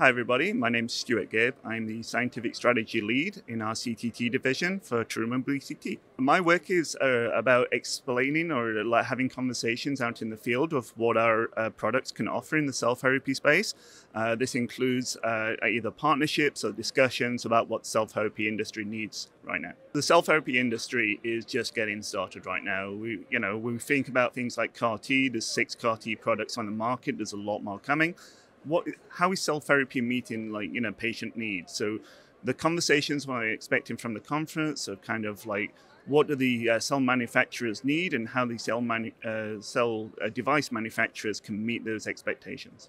Hi, everybody. My name is Stuart Gibb. I'm the Scientific Strategy Lead in our CTT division for Terumo BCT. My work is uh, about explaining or like, having conversations out in the field of what our uh, products can offer in the cell therapy space. Uh, this includes uh, either partnerships or discussions about what cell therapy industry needs right now. The cell therapy industry is just getting started right now. We, you know, when we think about things like CAR T. There's six CAR T products on the market. There's a lot more coming what how is cell therapy meeting like you know patient needs? So the conversations we're expecting from the conference are kind of like what do the uh, cell manufacturers need and how the cell, manu- uh, cell uh, device manufacturers can meet those expectations